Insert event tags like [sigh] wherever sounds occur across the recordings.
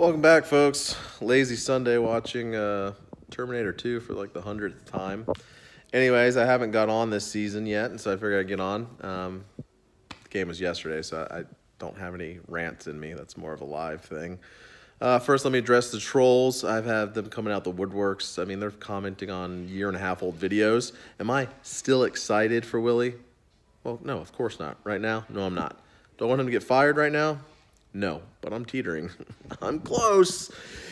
Welcome back, folks. Lazy Sunday watching uh, Terminator 2 for like the hundredth time. Anyways, I haven't got on this season yet, and so I figured I'd get on. Um, the game was yesterday, so I don't have any rants in me. That's more of a live thing. Uh, first, let me address the trolls. I've had them coming out the woodworks. I mean, they're commenting on year and a half old videos. Am I still excited for Willie? Well, no, of course not. Right now, no, I'm not. Do I want him to get fired right now? No, but I'm teetering. [laughs] I'm close.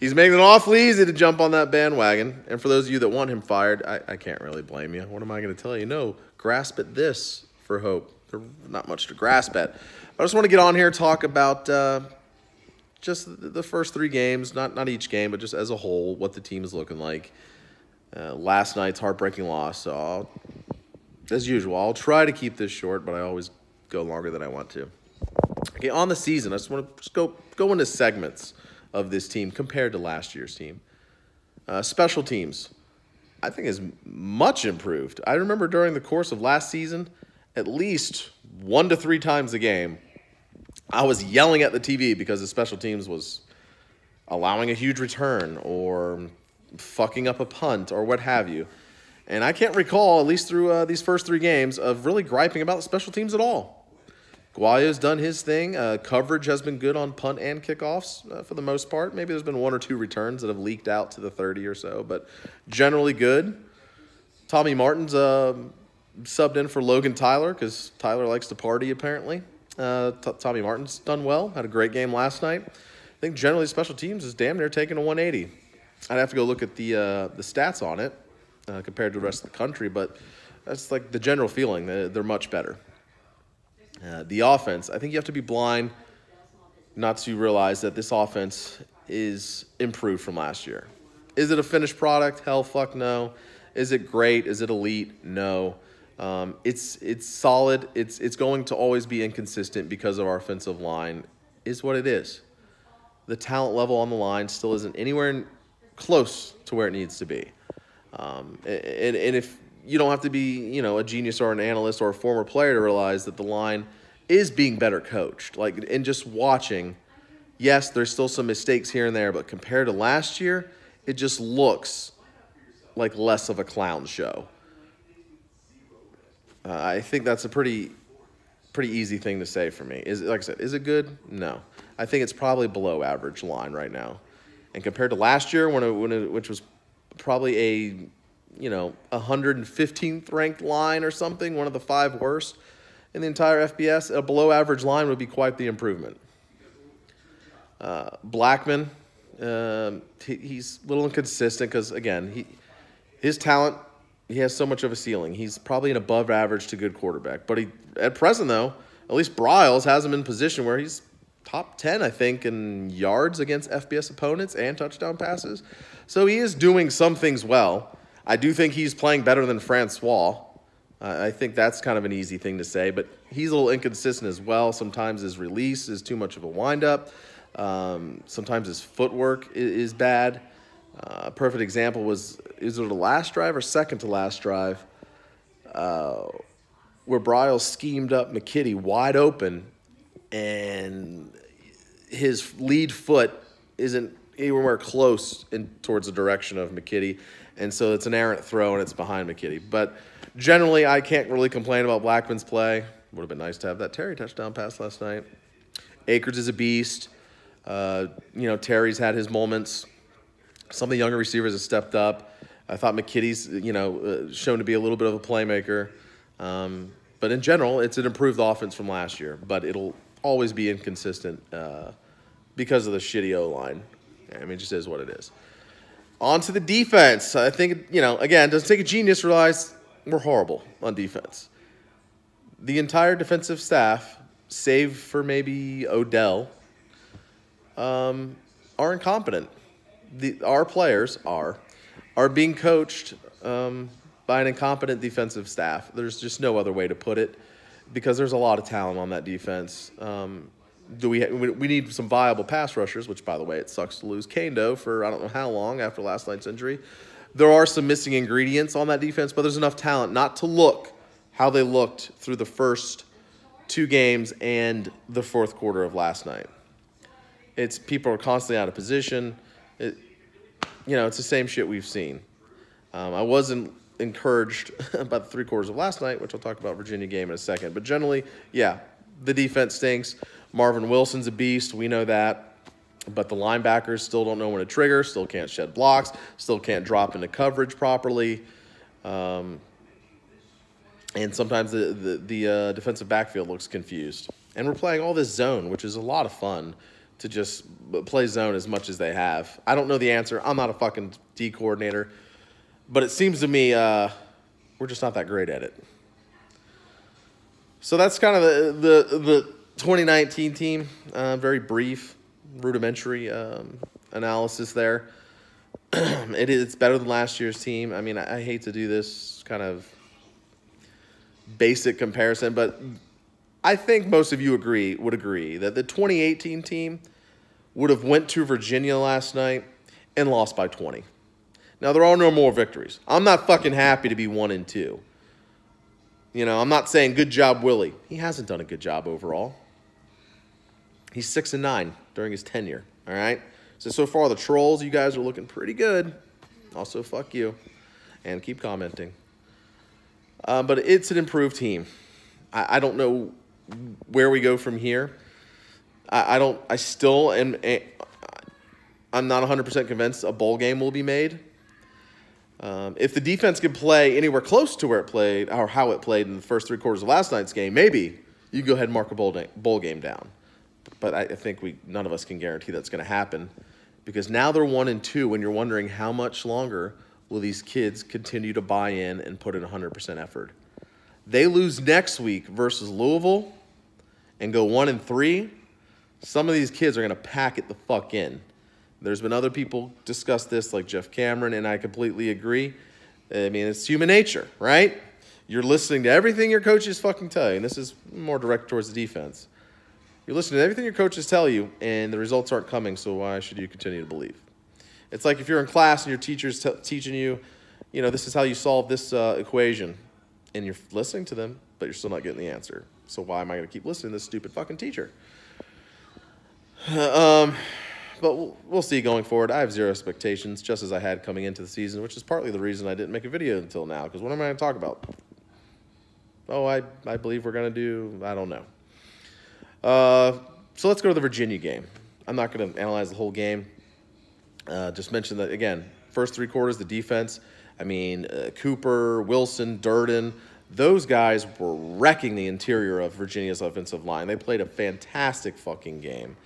He's making it awfully easy to jump on that bandwagon. And for those of you that want him fired, I, I can't really blame you. What am I going to tell you? No, grasp at this for hope. There's not much to grasp at. I just want to get on here and talk about uh, just the first three games, not, not each game, but just as a whole, what the team is looking like. Uh, last night's heartbreaking loss. So, I'll, as usual, I'll try to keep this short, but I always go longer than I want to. Okay, on the season, I just want to just go go into segments of this team compared to last year's team. Uh, special teams, I think, is much improved. I remember during the course of last season, at least one to three times a game, I was yelling at the TV because the special teams was allowing a huge return or fucking up a punt or what have you. And I can't recall, at least through uh, these first three games, of really griping about the special teams at all. Guayo's done his thing. Uh, coverage has been good on punt and kickoffs uh, for the most part. Maybe there's been one or two returns that have leaked out to the 30 or so, but generally good. Tommy Martin's uh, subbed in for Logan Tyler because Tyler likes to party apparently. Uh, Tommy Martin's done well. Had a great game last night. I think generally special teams is damn near taking a 180. I'd have to go look at the uh, the stats on it uh, compared to the rest of the country, but that's like the general feeling. They're much better. The offense, I think you have to be blind not to realize that this offense is improved from last year. Is it a finished product? Hell, fuck no. Is it great? Is it elite? No. Um, it's it's solid. It's it's going to always be inconsistent because of our offensive line. Is what it is. The talent level on the line still isn't anywhere close to where it needs to be. Um, and, and if you don't have to be, you know, a genius or an analyst or a former player to realize that the line is being better coached. Like, in just watching, yes, there's still some mistakes here and there, but compared to last year, it just looks like less of a clown show. Uh, I think that's a pretty, pretty easy thing to say for me. Is like I said, is it good? No, I think it's probably below average line right now, and compared to last year, when it, when it, which was probably a you know, 115th ranked line or something, one of the five worst in the entire FBS, a below average line would be quite the improvement. Uh, Blackman, uh, he, he's a little inconsistent because, again, he, his talent, he has so much of a ceiling. He's probably an above average to good quarterback. But he, at present, though, at least Briles has him in position where he's top 10, I think, in yards against FBS opponents and touchdown passes. So he is doing some things well. I do think he's playing better than Francois. I think that's kind of an easy thing to say, but he's a little inconsistent as well. Sometimes his release is too much of a windup. Um, sometimes his footwork is, is bad. Uh, a perfect example was is it the last drive or second to last drive uh, where Briles schemed up McKitty wide open and his lead foot isn't anywhere close in towards the direction of McKitty and so it's an errant throw and it's behind McKitty. But generally, I can't really complain about Blackman's play. Would have been nice to have that Terry touchdown pass last night. Akers is a beast. Uh, you know, Terry's had his moments. Some of the younger receivers have stepped up. I thought McKitty's, you know, uh, shown to be a little bit of a playmaker. Um, but in general, it's an improved offense from last year. But it'll always be inconsistent uh, because of the shitty O line. I mean, it just is what it is. On to the defense. I think, you know, again, doesn't take a genius to realize we're horrible on defense. The entire defensive staff, save for maybe Odell, um, are incompetent. The, our players are are being coached um, by an incompetent defensive staff. There's just no other way to put it because there's a lot of talent on that defense. Um, do we we need some viable pass rushers? Which, by the way, it sucks to lose Kaindoh for I don't know how long after last night's injury. There are some missing ingredients on that defense, but there's enough talent not to look how they looked through the first two games and the fourth quarter of last night. It's people are constantly out of position. It, you know, it's the same shit we've seen. Um, I wasn't encouraged [laughs] about the three quarters of last night, which I'll talk about Virginia game in a second. But generally, yeah, the defense stinks. Marvin Wilson's a beast. We know that. But the linebackers still don't know when to trigger, still can't shed blocks, still can't drop into coverage properly. Um, and sometimes the, the, the uh, defensive backfield looks confused. And we're playing all this zone, which is a lot of fun to just play zone as much as they have. I don't know the answer. I'm not a fucking D coordinator. But it seems to me uh, we're just not that great at it. So that's kind of the, the, the 2019 team. Uh, very brief, rudimentary um, analysis there. [clears throat] it is, it's better than last year's team. I mean, I, I hate to do this kind of basic comparison, but I think most of you agree would agree that the 2018 team would have went to Virginia last night and lost by 20. Now there are no more victories. I'm not fucking happy to be one and two. You know, I'm not saying good job, Willie. He hasn't done a good job overall. He's six and nine during his tenure. All right. So so far the trolls, you guys are looking pretty good. Also, fuck you, and keep commenting. Uh, but it's an improved team. I, I, don't know where we go from here. I, I don't. I still am. Eh, I'm not 100% convinced a bowl game will be made. Um, if the defense could play anywhere close to where it played or how it played in the first three quarters of last night's game, maybe you go ahead and mark a bowl, bowl game down. But I, I think we none of us can guarantee that's going to happen because now they're one and two, and you're wondering how much longer will these kids continue to buy in and put in 100% effort. They lose next week versus Louisville and go one and three. Some of these kids are going to pack it the fuck in. There's been other people discuss this, like Jeff Cameron, and I completely agree. I mean, it's human nature, right? You're listening to everything your coaches fucking tell you, and this is more direct towards the defense. You're listening to everything your coaches tell you, and the results aren't coming, so why should you continue to believe? It's like if you're in class and your teacher's teaching you, you know, this is how you solve this uh, equation, and you're listening to them, but you're still not getting the answer. So why am I going to keep listening to this stupid fucking teacher? [sighs] um, but we'll, we'll see going forward. I have zero expectations, just as I had coming into the season, which is partly the reason I didn't make a video until now. Because what am I going to talk about? Oh, I, I believe we're going to do, I don't know. Uh, so let's go to the Virginia game. I'm not going to analyze the whole game. Uh, just mention that, again, first three quarters, the defense. I mean, uh, Cooper, Wilson, Durden, those guys were wrecking the interior of Virginia's offensive line. They played a fantastic fucking game.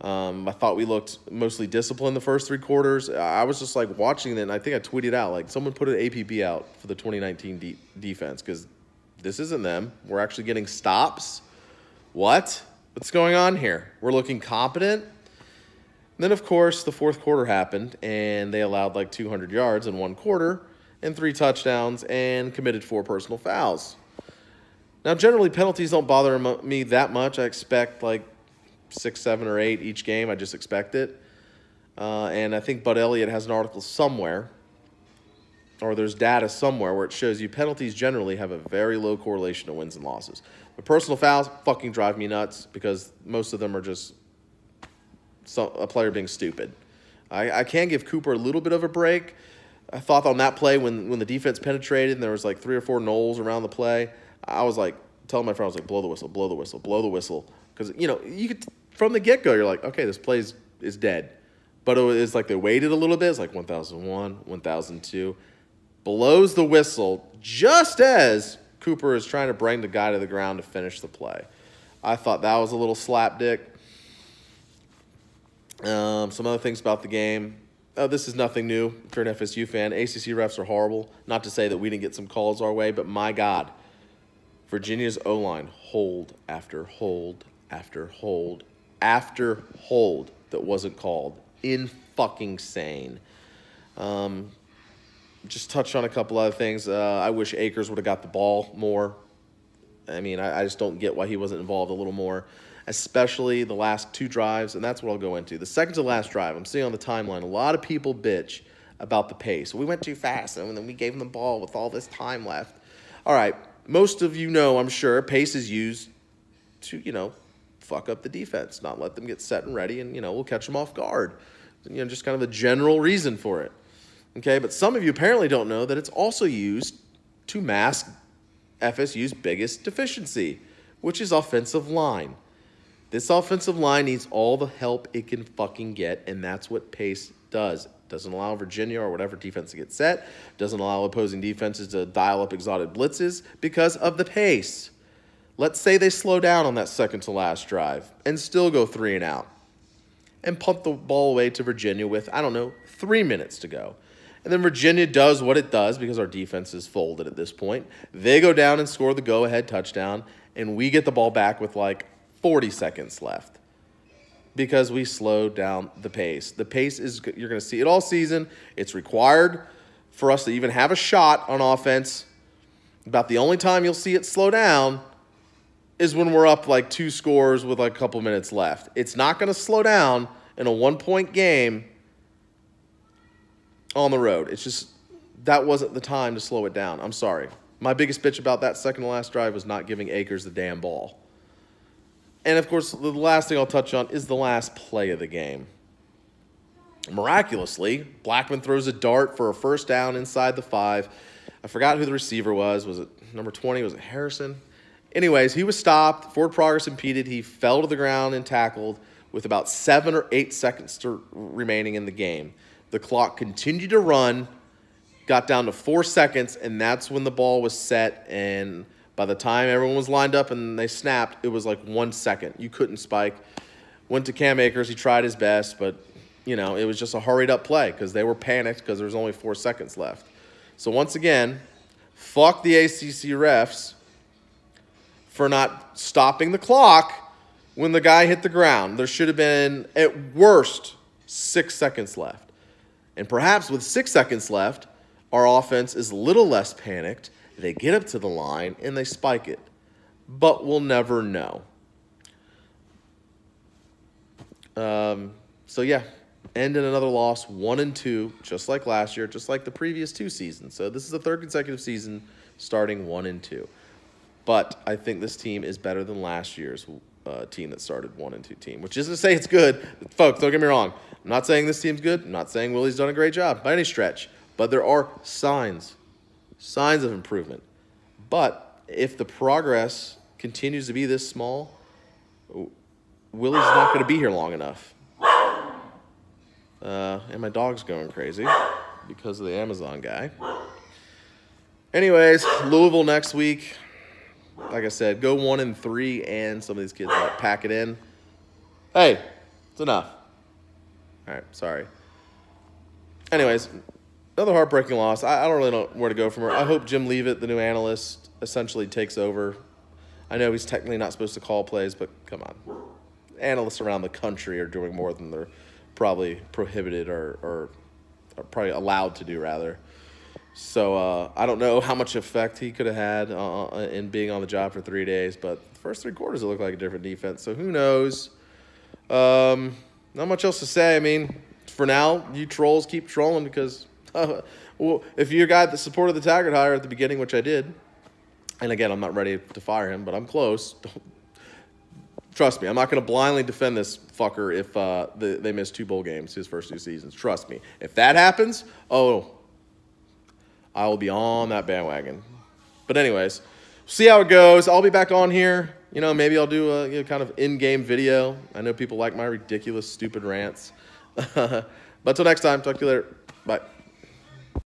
Um, I thought we looked mostly disciplined the first three quarters. I was just like watching it, and I think I tweeted out like someone put an APB out for the 2019 de- defense because this isn't them. We're actually getting stops. What? What's going on here? We're looking competent. And then, of course, the fourth quarter happened, and they allowed like 200 yards in one quarter and three touchdowns and committed four personal fouls. Now, generally, penalties don't bother me that much. I expect like six, seven, or eight each game. I just expect it. Uh, and I think Bud Elliott has an article somewhere, or there's data somewhere where it shows you penalties generally have a very low correlation to wins and losses. But personal fouls fucking drive me nuts because most of them are just a player being stupid. I, I can give Cooper a little bit of a break. I thought on that play when, when the defense penetrated and there was like three or four Noles around the play, I was like telling my friend, I was like, blow the whistle, blow the whistle, blow the whistle. Because, you know, you could from the get go, you're like, okay, this play is, is dead. But it was like they waited a little bit. It's like 1001, 1002. Blows the whistle just as Cooper is trying to bring the guy to the ground to finish the play. I thought that was a little slapdick. Um, some other things about the game. Oh, this is nothing new. If you're an FSU fan, ACC refs are horrible. Not to say that we didn't get some calls our way, but my God, Virginia's O line hold after hold after hold after hold that wasn't called. In fucking sane. Um, just touch on a couple other things. Uh, I wish Akers would have got the ball more. I mean, I, I, just don't get why he wasn't involved a little more, especially the last two drives, and that's what I'll go into. The second to last drive, I'm seeing on the timeline a lot of people bitch about the pace. We went too fast, and then we gave them the ball with all this time left. All right, most of you know, I'm sure, pace is used to, you know, fuck up the defense, not let them get set and ready, and you know we'll catch them off guard. You know, just kind of a general reason for it. Okay, but some of you apparently don't know that it's also used to mask FSU's biggest deficiency, which is offensive line. This offensive line needs all the help it can fucking get, and that's what Pace does. Doesn't allow Virginia or whatever defense to get set. Doesn't allow opposing defenses to dial up exotic blitzes because of the pace. Let's say they slow down on that second to last drive and still go three and out and pump the ball away to Virginia with, I don't know, three minutes to go. And then Virginia does what it does because our defense is folded at this point. They go down and score the go ahead touchdown, and we get the ball back with like 40 seconds left because we slowed down the pace. The pace is, you're going to see it all season. It's required for us to even have a shot on offense. About the only time you'll see it slow down is when we're up like two scores with like a couple minutes left. It's not going to slow down in a one point game on the road. It's just that wasn't the time to slow it down. I'm sorry. My biggest bitch about that second to last drive was not giving Akers the damn ball. And of course, the last thing I'll touch on is the last play of the game. Miraculously, Blackman throws a dart for a first down inside the five. I forgot who the receiver was. Was it number 20? Was it Harrison? Anyways, he was stopped. Forward progress impeded. He fell to the ground and tackled with about seven or eight seconds remaining in the game. The clock continued to run, got down to four seconds, and that's when the ball was set. And by the time everyone was lined up and they snapped, it was like one second. You couldn't spike. Went to Cam Akers. He tried his best, but you know it was just a hurried up play because they were panicked because there was only four seconds left. So once again, fuck the ACC refs for not stopping the clock when the guy hit the ground. There should have been at worst six seconds left. And perhaps with six seconds left, our offense is a little less panicked. They get up to the line and they spike it. But we'll never know. Um, so, yeah, end in another loss, one and two, just like last year, just like the previous two seasons. So, this is the third consecutive season starting one and two. But I think this team is better than last year's uh, team that started one and two team, which isn't to say it's good. Folks, don't get me wrong. I'm not saying this team's good. I'm not saying Willie's done a great job by any stretch, but there are signs, signs of improvement. But if the progress continues to be this small, Willie's not going to be here long enough. Uh, and my dog's going crazy because of the Amazon guy. Anyways, Louisville next week like I said, go one and three, and some of these kids like pack it in. Hey, it's enough. All right, sorry. Anyways, another heartbreaking loss. I, I don't really know where to go from here. I hope Jim Leavitt, the new analyst, essentially takes over. I know he's technically not supposed to call plays, but come on. Analysts around the country are doing more than they're probably prohibited or, or, or probably allowed to do, rather. So uh, I don't know how much effect he could have had uh, uh, in being on the job for three days, but the first three quarters it looked like a different defense. So who knows? Um, not much else to say. I mean, for now, you trolls keep trolling because uh, [laughs] well, if you're a guy that supported the Taggart hire at the beginning, which I did, and again, I'm not ready to fire him, but I'm close. [laughs] Trust me, I'm not going to blindly defend this fucker if uh, the, they miss two bowl games his first two seasons. Trust me. If that happens, oh, I will be on that bandwagon. But anyways, see how it goes. I'll be back on here. You know, maybe I'll do a you know, kind of in-game video. I know people like my ridiculous, stupid rants. [laughs] but until next time, talk to you later. Bye.